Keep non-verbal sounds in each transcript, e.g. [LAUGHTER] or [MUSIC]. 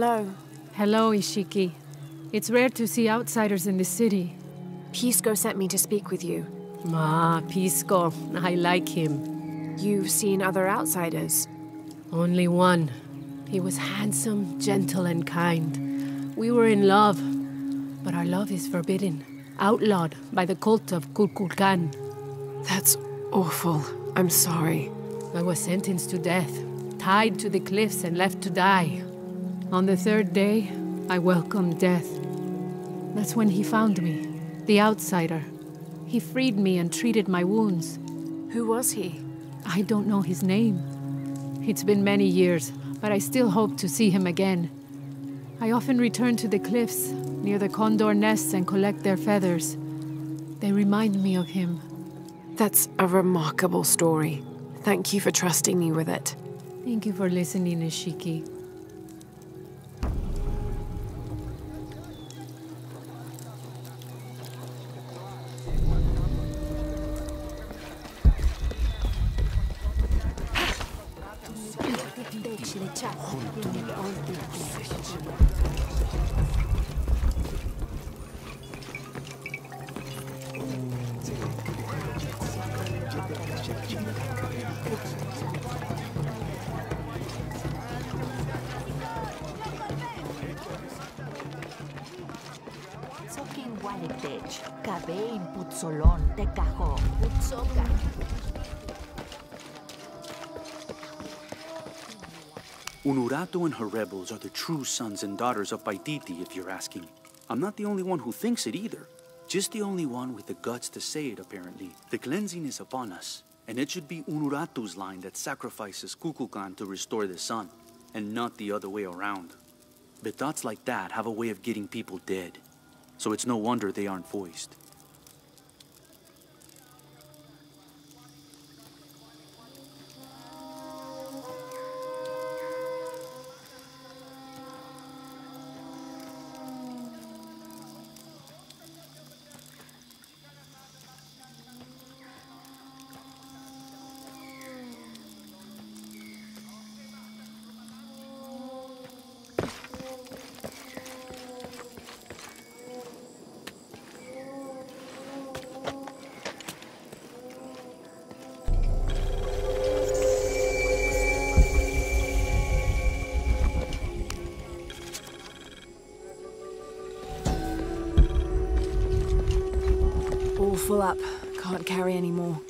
Hello. Hello, Ishiki. It's rare to see outsiders in this city. Pisco sent me to speak with you. Ah, Pisco. I like him. You've seen other outsiders? Only one. He was handsome, gentle, and kind. We were in love, but our love is forbidden, outlawed by the cult of Kukulkan. That's awful. I'm sorry. I was sentenced to death, tied to the cliffs and left to die. On the third day, I welcomed death. That's when he found me, the outsider. He freed me and treated my wounds. Who was he? I don't know his name. It's been many years, but I still hope to see him again. I often return to the cliffs, near the condor nests, and collect their feathers. They remind me of him. That's a remarkable story. Thank you for trusting me with it. Thank you for listening, Ishiki. Sokin Cabe in. Unuratu and her rebels are the true sons and daughters of Paititi, if you're asking. I'm not the only one who thinks it either. Just the only one with the guts to say it, apparently. The cleansing is upon us, and it should be Unuratu's line that sacrifices Kukulkan to restore the sun, and not the other way around. But thoughts like that have a way of getting people dead, so it's no wonder they aren't voiced. Carry any more.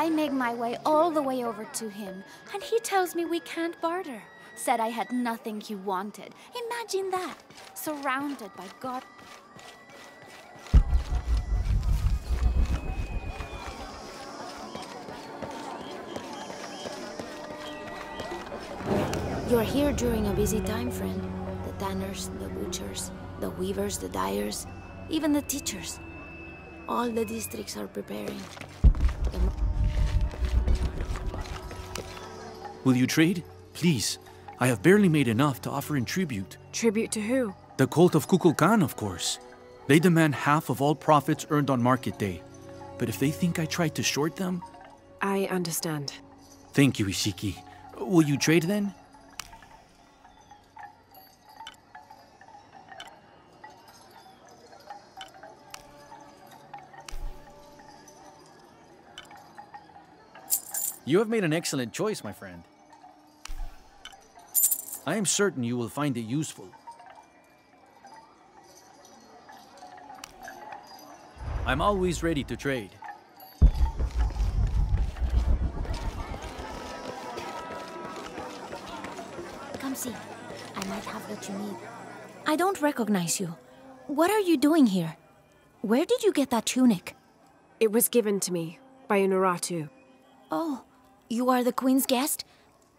I make my way all the way over to him, and he tells me we can't barter. Said I had nothing he wanted. Imagine that. Surrounded by God. You're here during a busy time, friend. The tanners, the butchers, the weavers, the dyers, even the teachers. All the districts are preparing. Will you trade? Please. I have barely made enough to offer in tribute. Tribute to who? The cult of Kukulkan, of course. They demand half of all profits earned on market day. But if they think I tried to short them, I understand. thank you, Ishiki. Will you trade then? You have made an excellent choice, my friend. I am certain you will find it useful. I'm always ready to trade. Come see. I might have what you need. I don't recognize you. What are you doing here? Where did you get that tunic? It was given to me by Unuratu. Oh, you are the Queen's guest?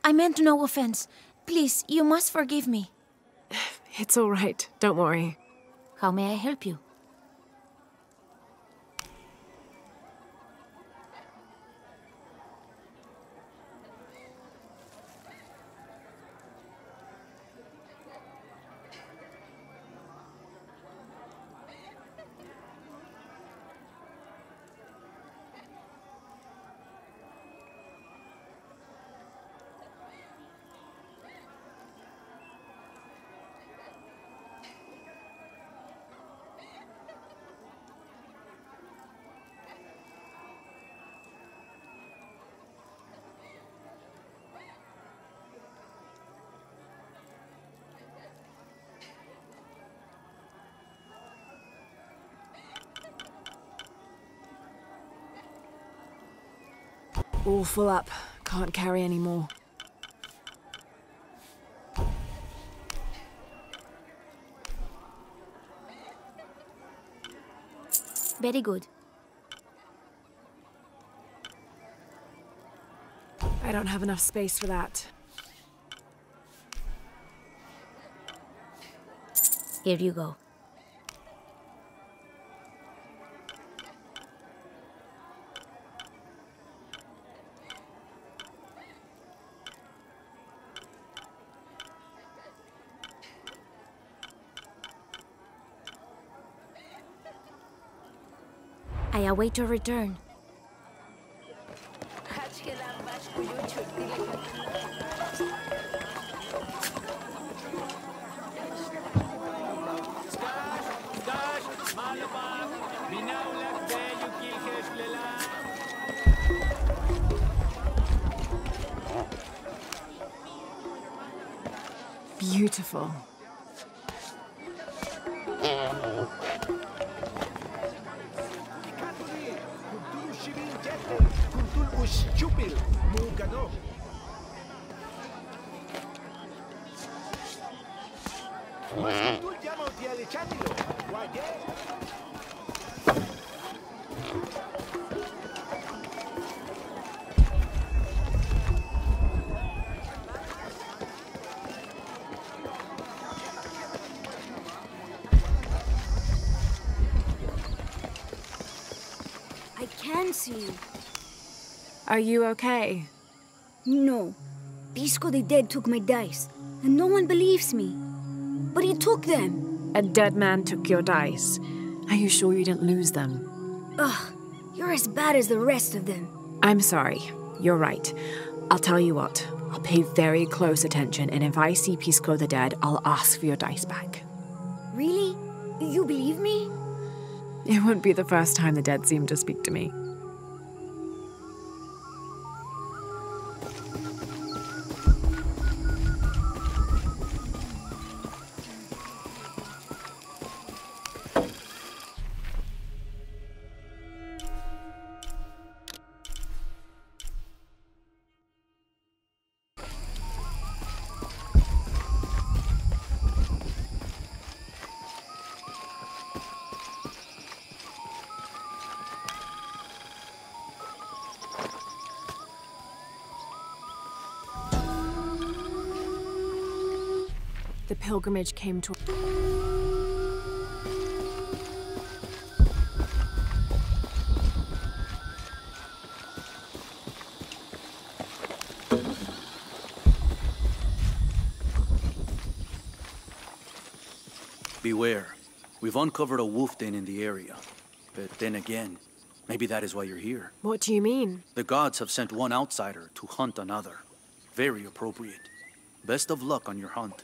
I meant no offense. Please, you must forgive me. [SIGHS] It's all right. Don't worry. How may I help you? All full up. Can't carry any more. Very good. I don't have enough space for that. Here you go. I await your return. Beautiful. I can see you. Are you okay? No. Pisco the Dead took my dice, and no one believes me. But he took them. A dead man took your dice. Are you sure you didn't lose them? Ugh, you're as bad as the rest of them. I'm sorry. You're right. I'll tell you what. I'll pay very close attention, and if I see Pisco the Dead, I'll ask for your dice back. Really? You believe me? It wouldn't be the first time the dead seemed to speak to me. Pilgrimage came to. Beware. We've uncovered a wolf den in the area. But then again, maybe that is why you're here. What do you mean? The gods have sent one outsider to hunt another. Very appropriate. Best of luck on your hunt.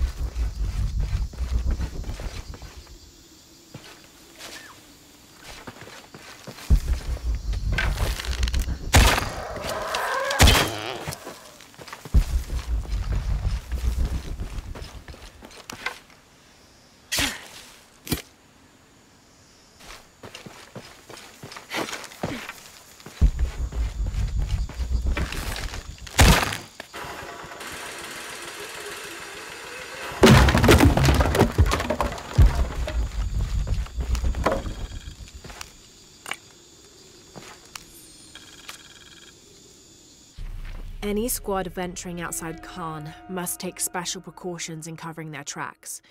Any squad venturing outside Khan must take special precautions in covering their tracks.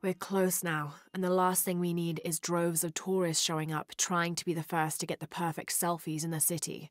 We're close now, and the last thing we need is droves of tourists showing up trying to be the first to get the perfect selfies in the city.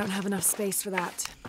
don't have enough space for that.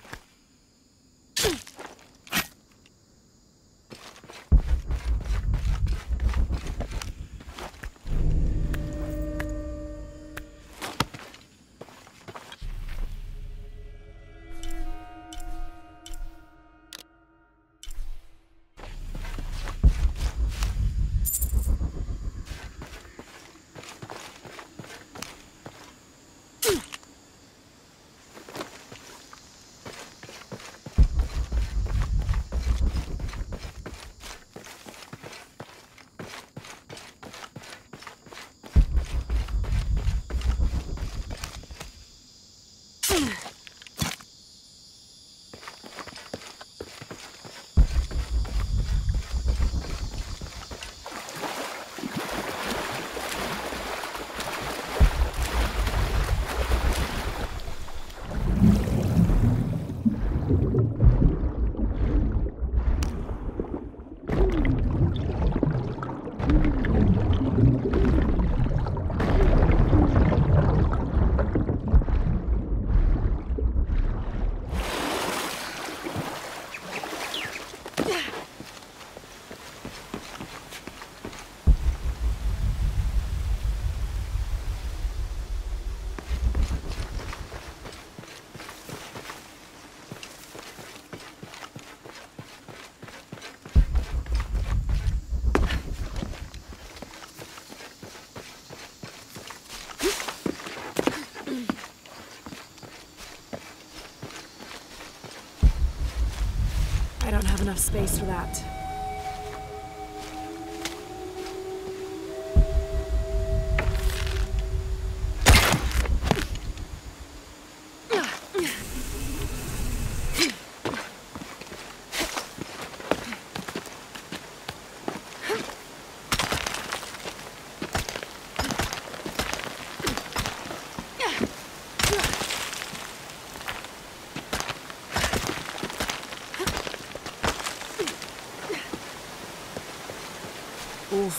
Enough space for that.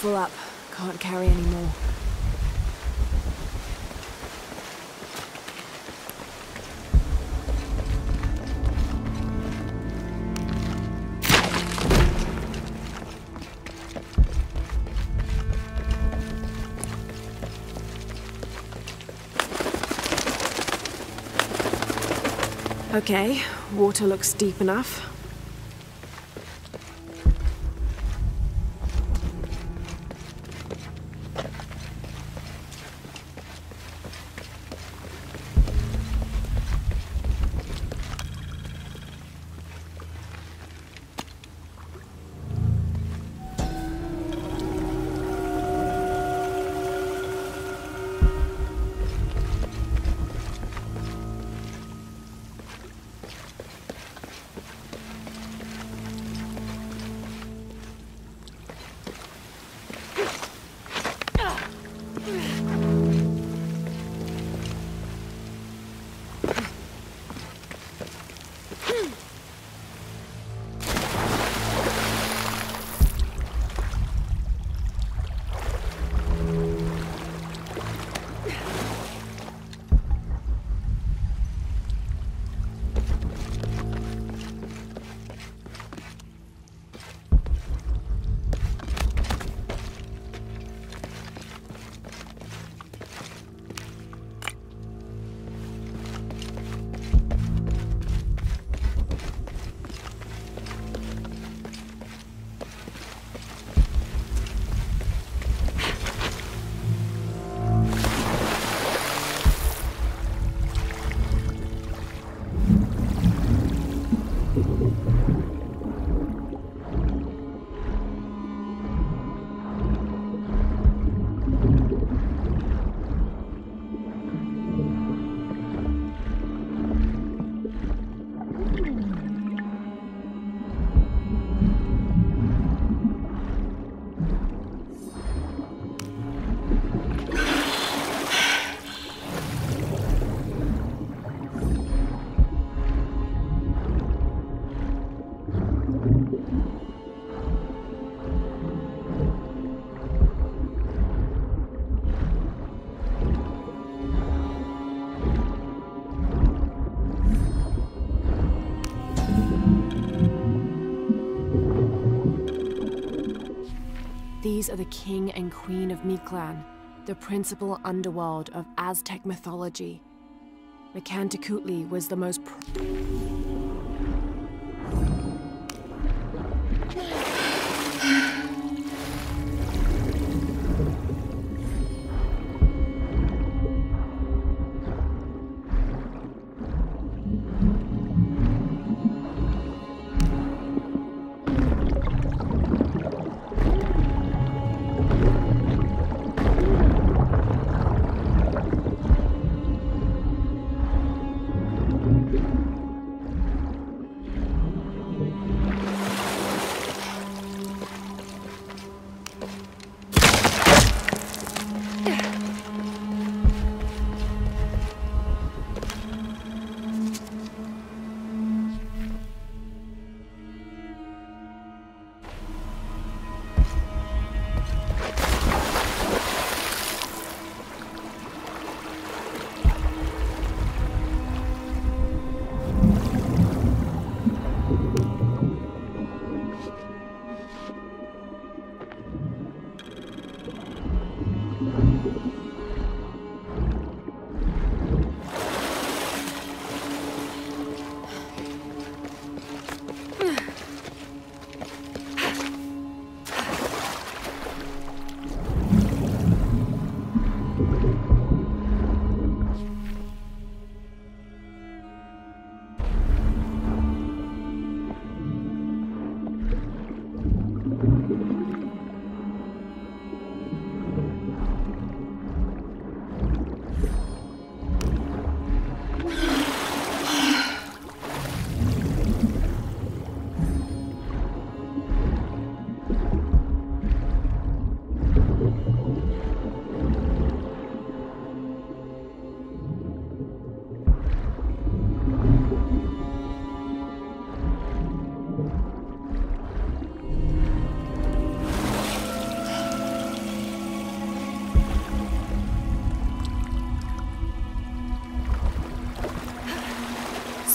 full up. Can't carry any more. Okay, water looks deep enough. These are the king and queen of Mictlan, the principal underworld of Aztec mythology. Mictlantecuhtli was the most.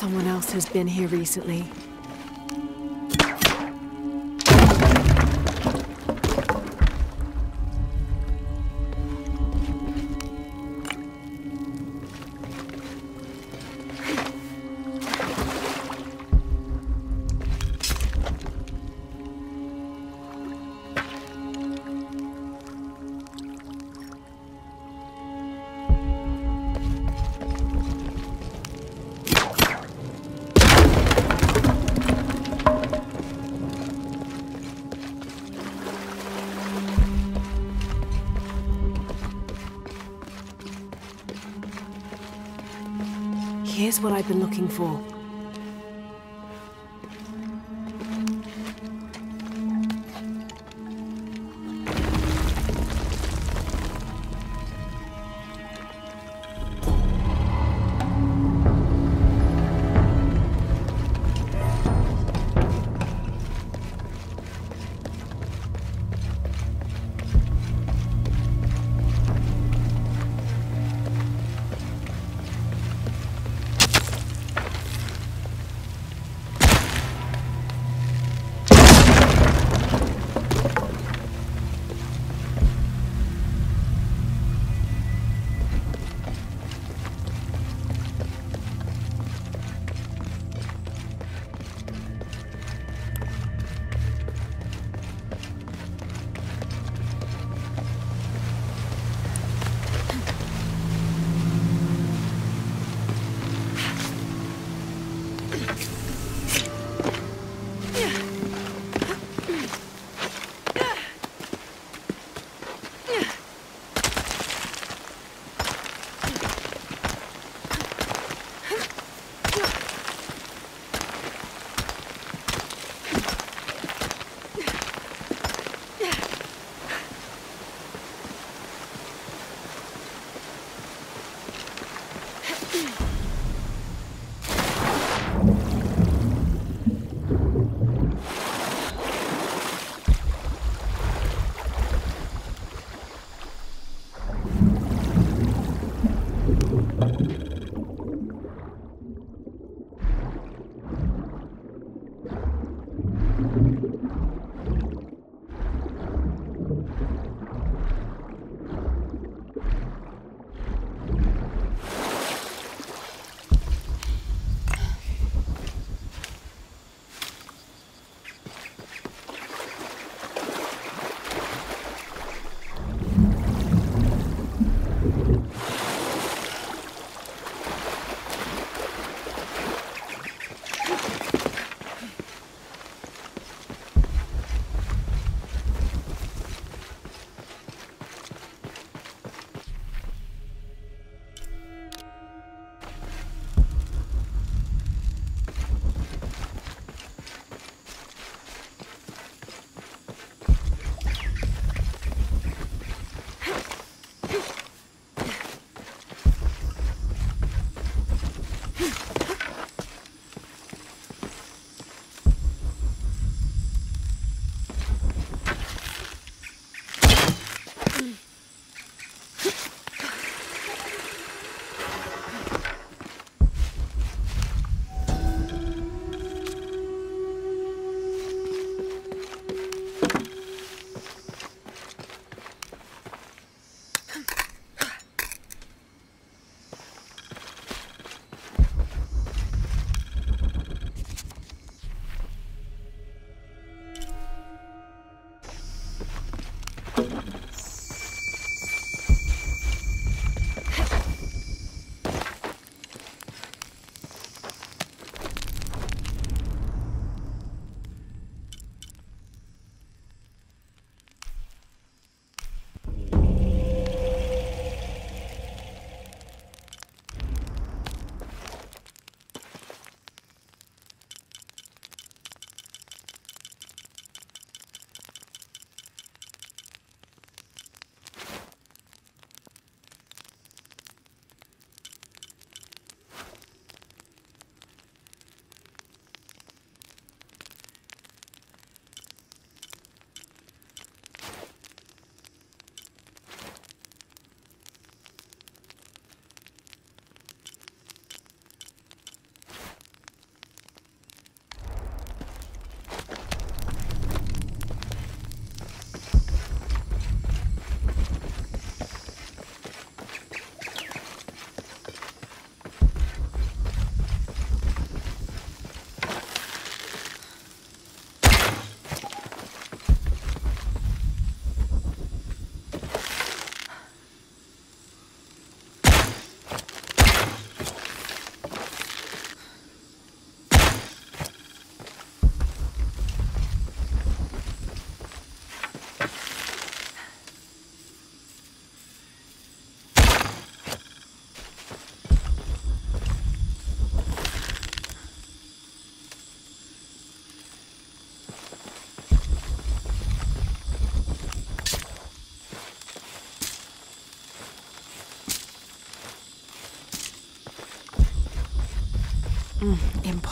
Someone else has been here recently. Here's what I've been looking for.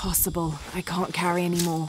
Impossible. I can't carry anymore.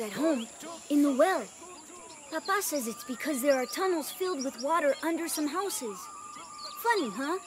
once at home, in the well. Papa says it's because there are tunnels filled with water under some houses. Funny, huh?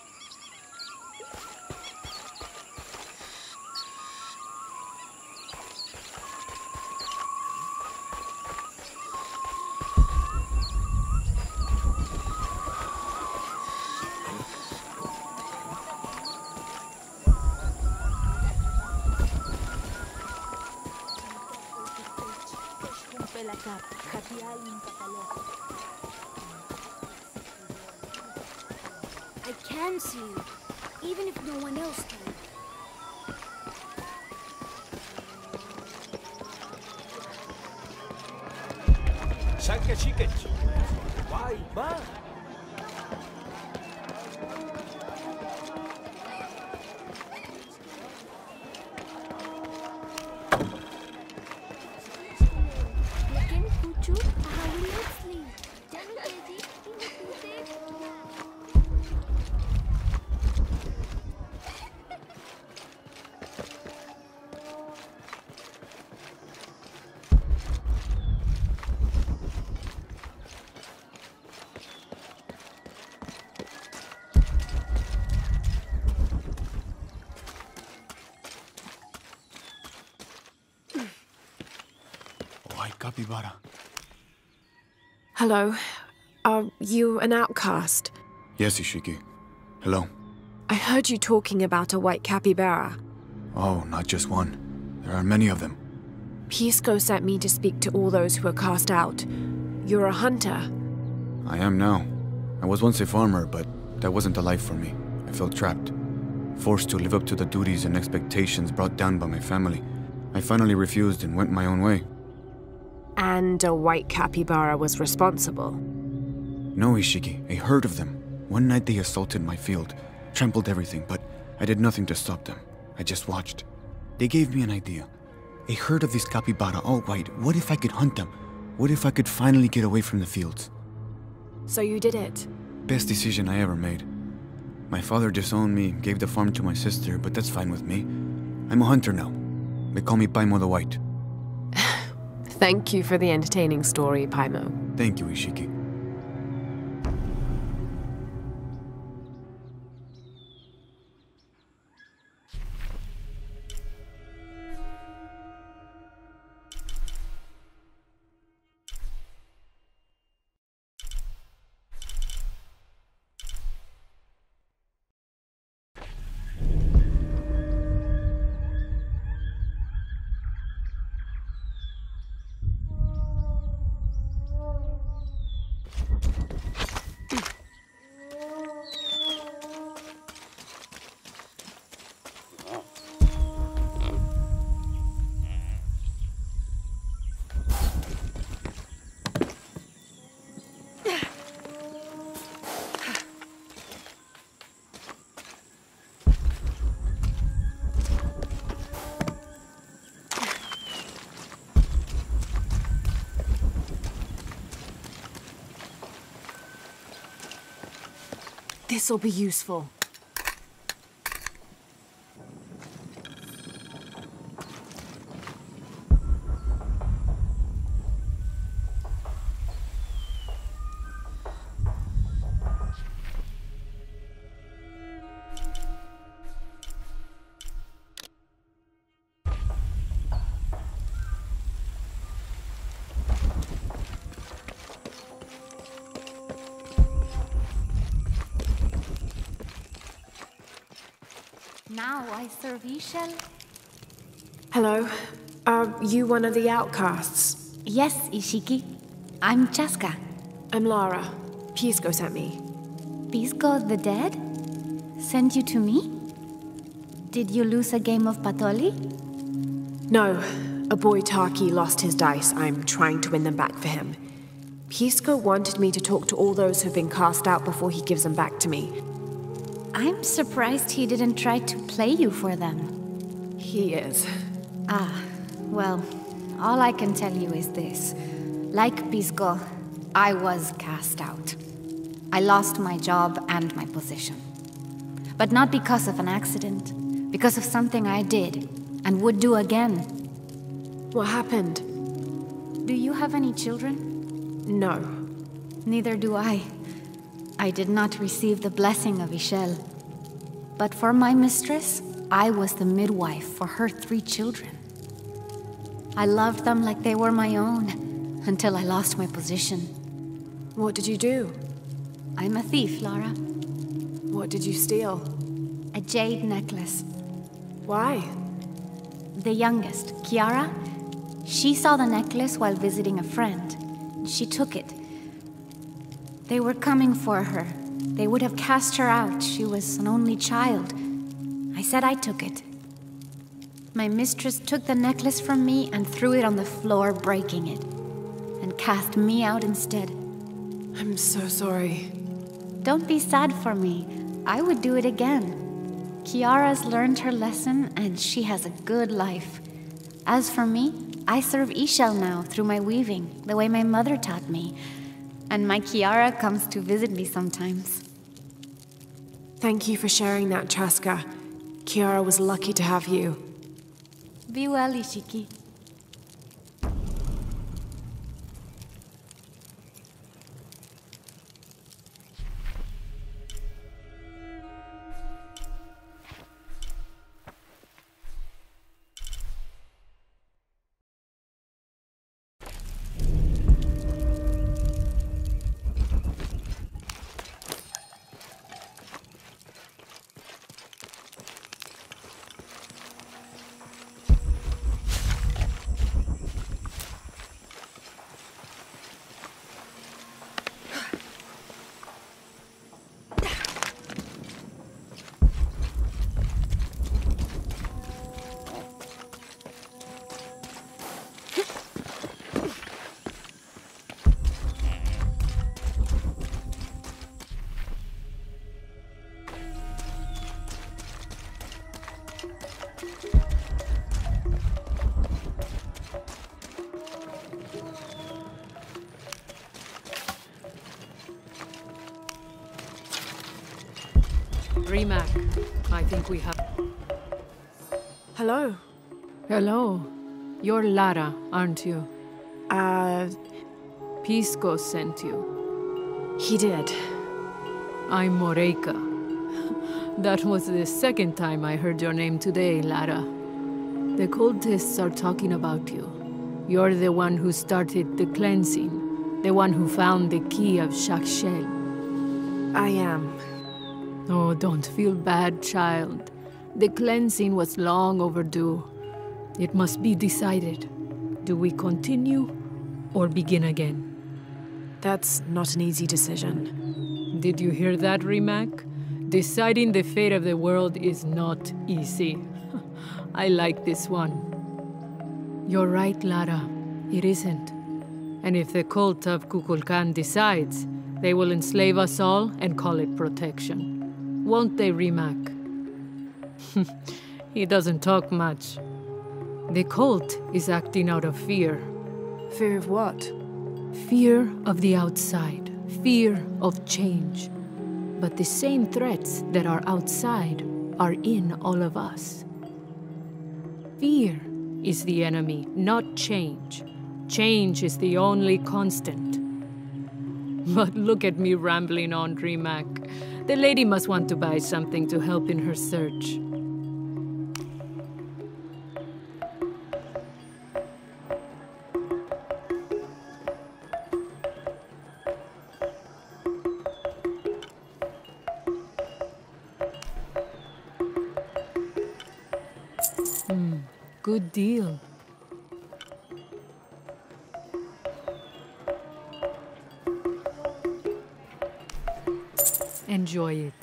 Capybara. Hello. Are you an outcast? Yes, Ishiki. Hello. I heard you talking about a white capybara. Oh, not just one. There are many of them. Pisco sent me to speak to all those who are cast out. You're a hunter. I am now. I was once a farmer, but that wasn't a life for me. I felt trapped. Forced to live up to the duties and expectations brought down by my family. I finally refused and went my own way. And a white capybara was responsible. No, Ishiki, a herd of them. One night they assaulted my field, trampled everything, but I did nothing to stop them. I just watched. They gave me an idea. A herd of these capybara, oh, all white. What if I could hunt them? What if I could finally get away from the fields? So you did it. Best decision I ever made. My father disowned me, gave the farm to my sister, but that's fine with me. I'm a hunter now. They call me Paimo the White. Thank you for the entertaining story, Paimo. Thank you, Ishiki. This'll be useful. Now I serve Ix Chel. Hello. Are you one of the outcasts? Yes, Ishiki. I'm Chaska. I'm Lara. Pisco sent me. Pisco the dead? Sent you to me? Did you lose a game of Patoli? No, a boy Taki lost his dice. I'm trying to win them back for him. Pisco wanted me to talk to all those who've been cast out before he gives them back to me. I'm surprised he didn't try to play you for them. He is. Ah, well, all I can tell you is this. Like Pisco, I was cast out. I lost my job and my position. But not because of an accident, because of something I did and would do again. What happened? Do you have any children? No. Neither do I. I did not receive the blessing of Ix Chel. But for my mistress, I was the midwife for her three children. I loved them like they were my own, until I lost my position. What did you do? I'm a thief, Lara. What did you steal? A jade necklace. Why? The youngest, Kiara, she saw the necklace while visiting a friend. She took it. They were coming for her. They would have cast her out. She was an only child. I said I took it. My mistress took the necklace from me and threw it on the floor, breaking it, and cast me out instead. I'm so sorry. Don't be sad for me. I would do it again. Kiara's learned her lesson and she has a good life. As for me, I serve Ix Chel now through my weaving, the way my mother taught me. And my Kiara comes to visit me sometimes. Thank you for sharing that, Chaska. Kiara was lucky to have you. Be well, Ishiki. Think we have. Hello. Hello. You're Lara, aren't you? Uh, Pisco sent you. he did. I'm Moreika. That was the second time I heard your name today, Lara. The cultists are talking about you. You're the one who started the cleansing, the one who found the key of Chak Chel. I am. Oh, don't feel bad, child. The cleansing was long overdue. It must be decided. Do we continue or begin again? That's not an easy decision. Did you hear that, Rimac? Deciding the fate of the world is not easy. [LAUGHS] I like this one. You're right, Lara. It isn't. And if the cult of Kukulkan decides, they will enslave us all and call it protection. Won't they, Rimac? [LAUGHS] he doesn't talk much. The cult is acting out of fear. Fear of what? Fear of the outside, fear of change. But the same threats that are outside are in all of us. Fear is the enemy, not change. Change is the only constant. [LAUGHS] But look at me rambling on, Rimac. The lady must want to buy something to help in her search. Hmm, good deal. Enjoy it.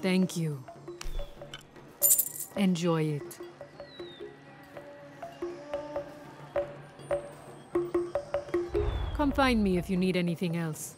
Thank you. Enjoy it. Come find me if you need anything else.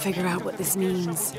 Can't figure out what this means.